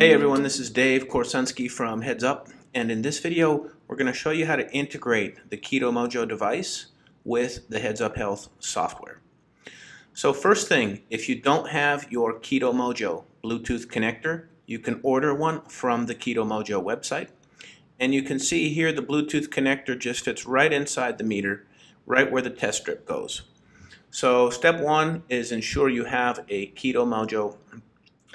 Hey everyone, this is Dave Korsunsky from Heads Up, and in this video we're going to show you how to integrate the Keto Mojo device with the Heads Up Health software. So first thing, if you don't have your Keto Mojo Bluetooth connector, you can order one from the Keto Mojo website. And you can see here the Bluetooth connector just fits right inside the meter, right where the test strip goes. So step one is ensure you have a Keto Mojo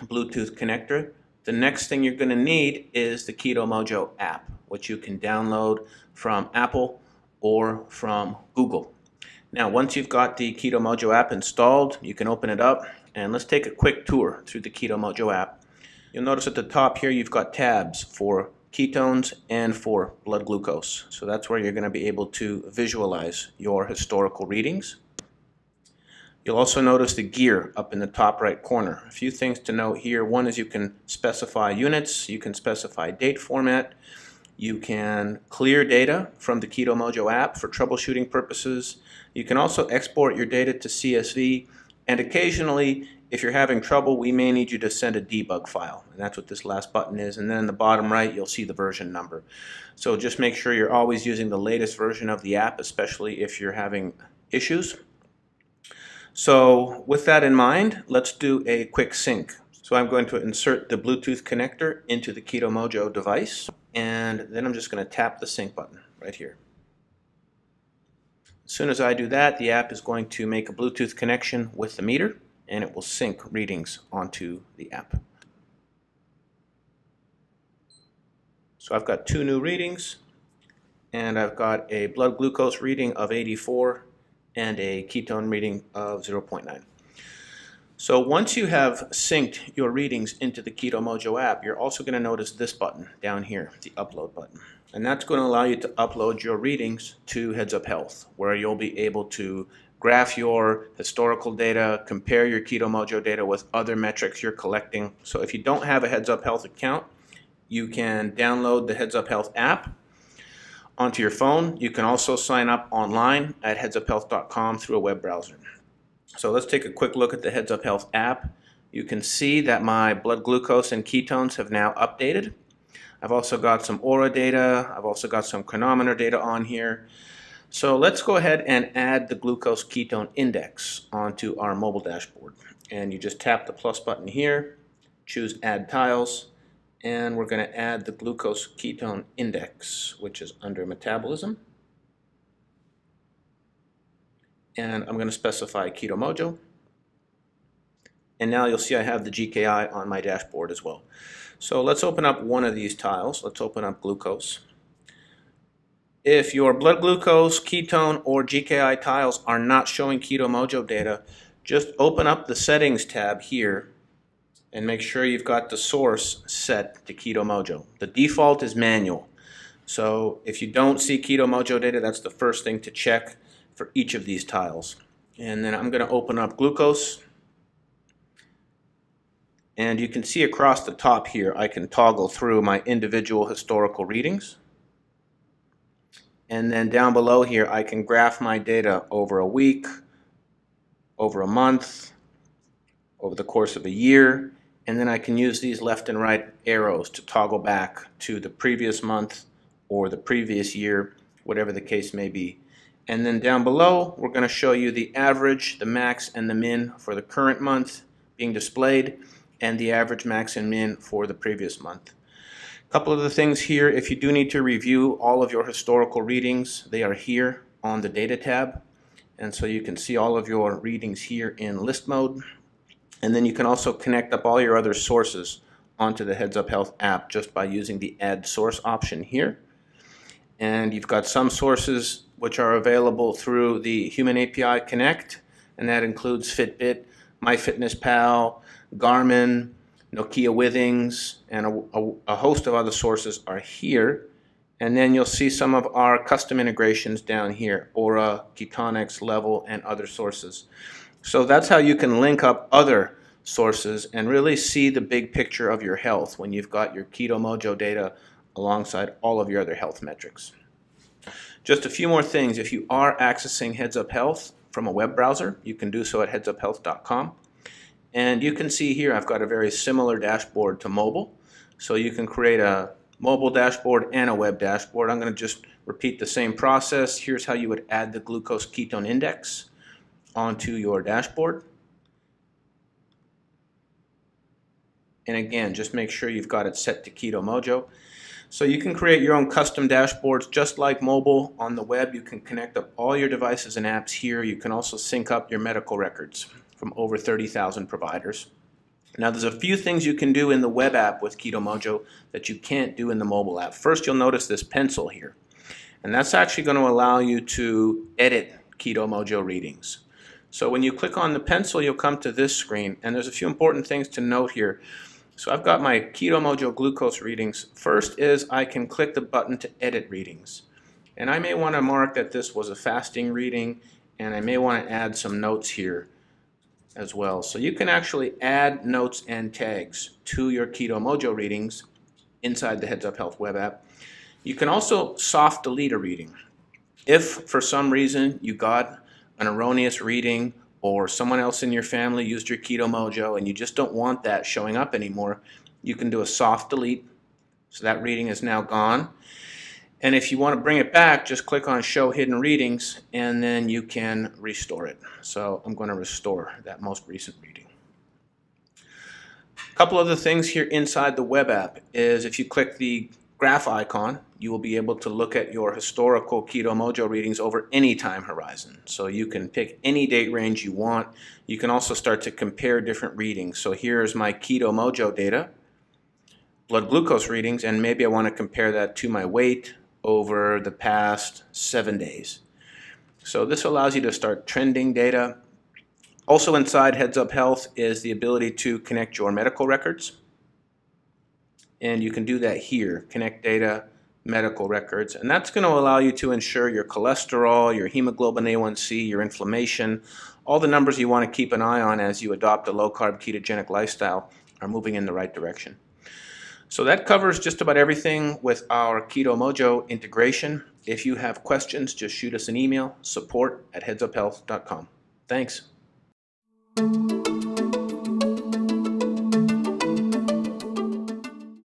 Bluetooth connector the next thing you're going to need is the Keto Mojo app, which you can download from Apple or from Google. Now, once you've got the Keto Mojo app installed, you can open it up and let's take a quick tour through the Keto Mojo app. You'll notice at the top here you've got tabs for ketones and for blood glucose. So that's where you're going to be able to visualize your historical readings. You'll also notice the gear up in the top right corner. A few things to note here. One is you can specify units, you can specify date format, you can clear data from the Keto Mojo app for troubleshooting purposes. You can also export your data to CSV, and occasionally, if you're having trouble, we may need you to send a debug file, and that's what this last button is. And then in the bottom right, you'll see the version number. So just make sure you're always using the latest version of the app, especially if you're having issues. So with that in mind, let's do a quick sync. So I'm going to insert the Bluetooth connector into the Keto Mojo device, and then I'm just going to tap the sync button right here. As soon as I do that, the app is going to make a Bluetooth connection with the meter, and it will sync readings onto the app. So I've got two new readings, and I've got a blood glucose reading of 84 and a ketone reading of 0.9. So once you have synced your readings into the Keto Mojo app, you're also going to notice this button down here, the upload button. And that's going to allow you to upload your readings to Heads Up Health, where you'll be able to graph your historical data, compare your Keto Mojo data with other metrics you're collecting. So if you don't have a Heads Up Health account, you can download the Heads Up Health app onto your phone. You can also sign up online at headsuphealth.com through a web browser. So let's take a quick look at the Heads Up Health app. You can see that my blood glucose and ketones have now updated. I've also got some Oura data. I've also got some Cronometer data on here. So let's go ahead and add the glucose ketone index onto our mobile dashboard. And you just tap the plus button here, choose add tiles, and we're going to add the glucose ketone index, which is under metabolism. And I'm going to specify Keto Mojo. And now you'll see I have the GKI on my dashboard as well. So let's open up one of these tiles. Let's open up glucose. If your blood glucose, ketone, or GKI tiles are not showing Keto Mojo data, just open up the settings tab here and make sure you've got the source set to Keto Mojo. The default is manual. So if you don't see Keto Mojo data, that's the first thing to check for each of these tiles. And then I'm going to open up glucose. And you can see across the top here, I can toggle through my individual historical readings. And then down below here, I can graph my data over a week, over a month, over the course of a year, and then I can use these left and right arrows to toggle back to the previous month or the previous year, whatever the case may be. And then down below, we're going to show you the average, the max, and the min for the current month being displayed, and the average, max, and min for the previous month. A couple of the things here, if you do need to review all of your historical readings, they are here on the Data tab. And so you can see all of your readings here in list mode. And then you can also connect up all your other sources onto the Heads Up Health app just by using the Add Source option here. And you've got some sources which are available through the Human API Connect, and that includes Fitbit, MyFitnessPal, Garmin, Nokia Withings, and a, a, a, host of other sources are here. And then you'll see some of our custom integrations down here, Oura, Ketonix, Level, and other sources. So that's how you can link up other sources and really see the big picture of your health when you've got your Keto Mojo data alongside all of your other health metrics. Just a few more things. If you are accessing Heads Up Health from a web browser, you can do so at headsuphealth.com. And you can see here I've got a very similar dashboard to mobile. So you can create a mobile dashboard and a web dashboard. I'm going to just repeat the same process. Here's how you would add the glucose ketone index onto your dashboard. And again, just make sure you've got it set to Keto Mojo. So you can create your own custom dashboards just like mobile on the web. You can connect up all your devices and apps here. You can also sync up your medical records from over 30,000 providers. Now there's a few things you can do in the web app with Keto Mojo that you can't do in the mobile app. First you'll notice this pencil here. And that's actually going to allow you to edit Keto Mojo readings. So when you click on the pencil you'll come to this screen and there's a few important things to note here. So I've got my Keto Mojo glucose readings. First is I can click the button to edit readings. And I may want to mark that this was a fasting reading and I may want to add some notes here as well. So you can actually add notes and tags to your Keto Mojo readings inside the Heads Up Health web app. You can also soft delete a reading. If for some reason you got an erroneous reading or someone else in your family used your Keto Mojo and you just don't want that showing up anymore, you can do a soft delete. So that reading is now gone. And if you want to bring it back, just click on Show Hidden Readings and then you can restore it. So I'm going to restore that most recent reading. A couple other things here inside the web app is if you click the graph icon, you will be able to look at your historical Keto Mojo readings over any time horizon. So you can pick any date range you want. You can also start to compare different readings. So here's my Keto Mojo data, blood glucose readings, and maybe I want to compare that to my weight over the past seven days. So this allows you to start trending data. Also inside Heads Up Health is the ability to connect your medical records and you can do that here, connect data, medical records, and that's going to allow you to ensure your cholesterol, your hemoglobin A1C, your inflammation, all the numbers you want to keep an eye on as you adopt a low-carb ketogenic lifestyle are moving in the right direction. So that covers just about everything with our Keto Mojo integration. If you have questions, just shoot us an email, support at headsuphealth.com. Thanks.